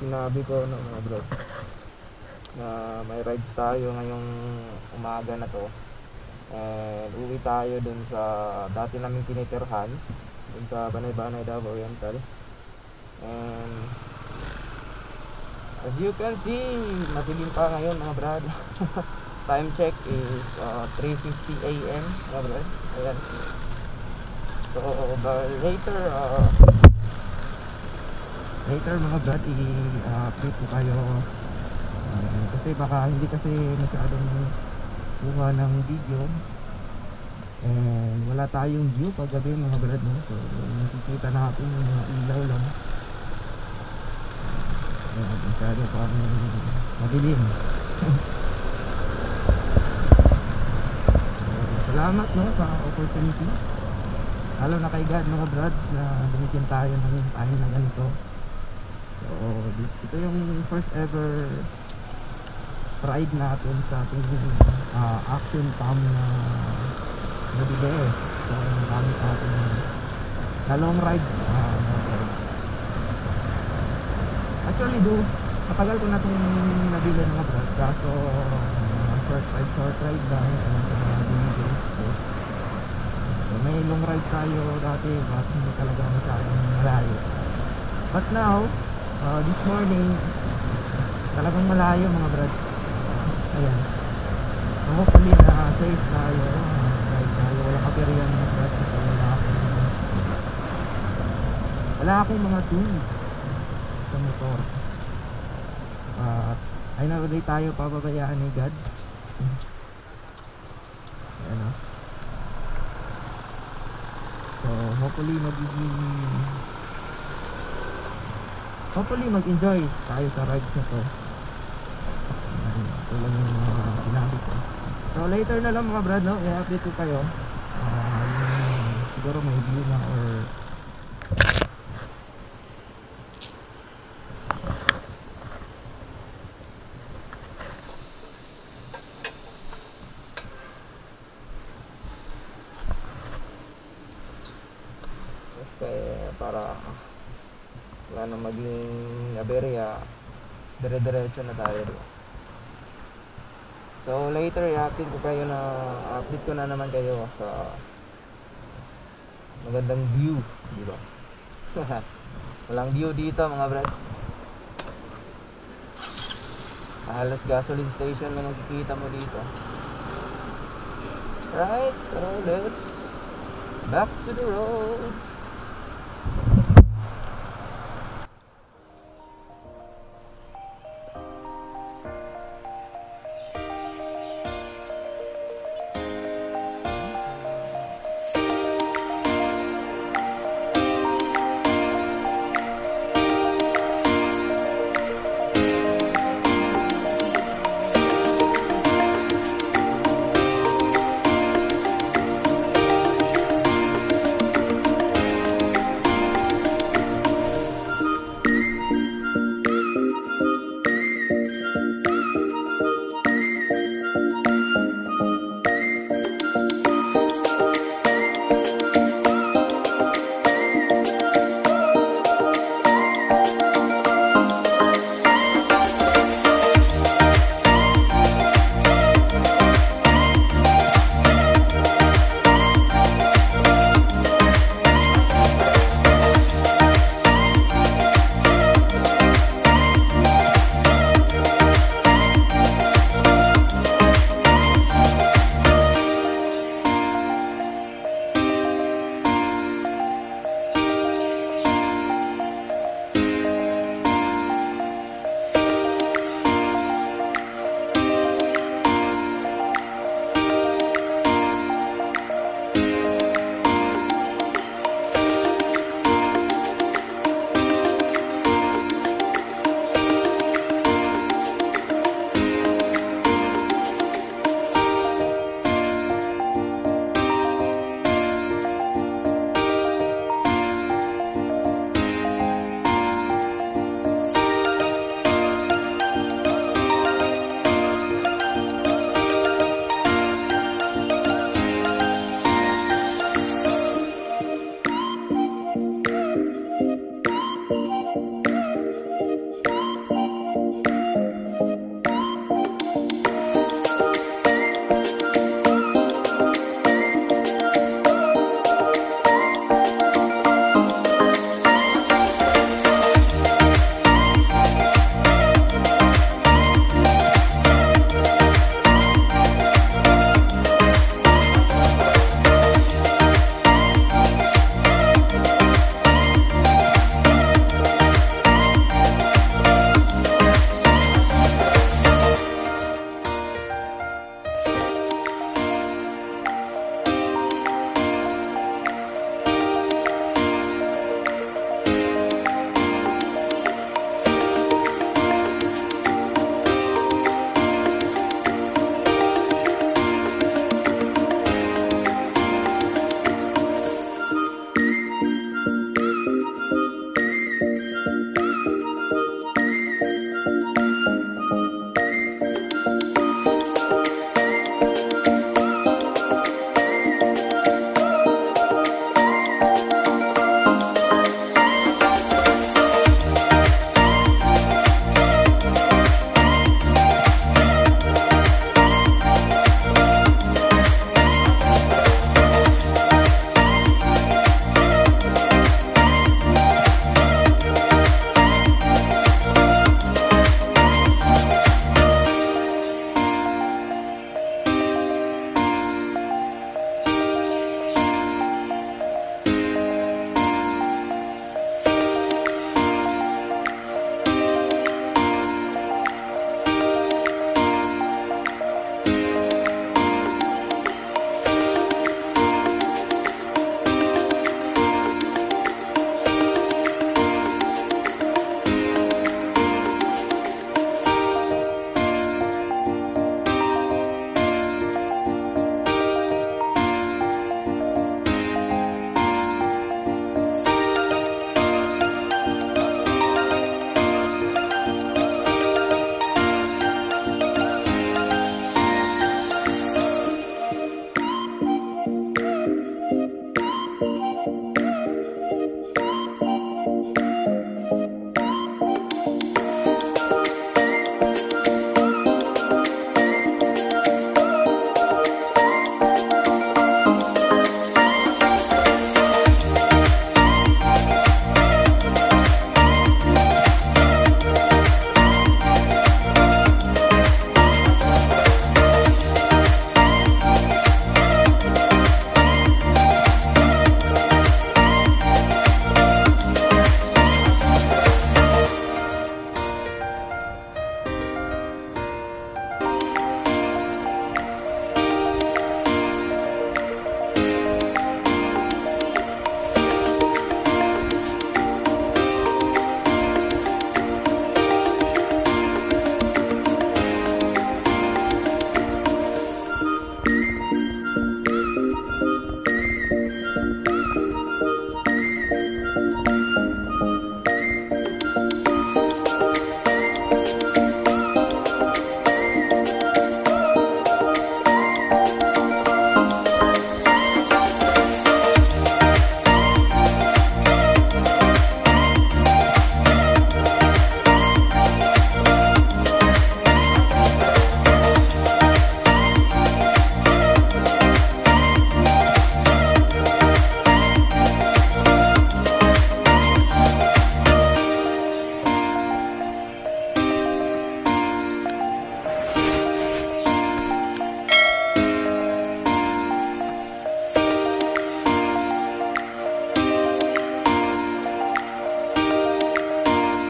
sinabi ko no mga bro na may rides tayo ngayong umaga na to. And uwi tayo dun sa dati naming tinitirhan dun sa Banay-Banay Davao Oriental. And as you can see madilim pa ngayon mga brad. Time check is uh, 3.50 a.m. mga brad. Ayan. So but later uh, later mga brad i-update ko kayo. Uh, kasi baka hindi kasi masyadong kuha ng video. And wala tayong view pag gabi mga brad no? so nakikita natin yung mga ilaw lang. Ayan, masyado pang madilim. Salamat no sa opportunity. Lalo na kay God mga brad na binigyan tayo ng time na ganito this, ito yung first ever ride natin sa ating ah, action cam na nabili so gamit natin na long rides ah, long rides. actually do matagal ko na itong nabili mga brad kaso ah, short ride short ride lang ano sa mga binigay so, so may long ride tayo dati but hindi talaga masyadong malayo. But now ah, this morning talagang malayo mga brad. Ayan. Hopefully na safe tayo. Ah, ride tayo wala kapiriyan mga brad. Wala akong wala akong mga tools sa motor. At ay na ulit tayo pababayaan ni God. Ayan o so hopefully magiging hopefully mag-enjoy. Tayo sa rides na to. Ito lang yung mga sinabi ko. So later na lang mga brad no? I-update ko kayo. Ah, siguro may view na or para wala na maging aberya. Dire-diretso na tayo so later i-update ko kayo na update ko na naman kayo sa magandang view di ba? Walang view dito mga brad. Halos gasoline station na nakikita mo dito. Right so let's back to the road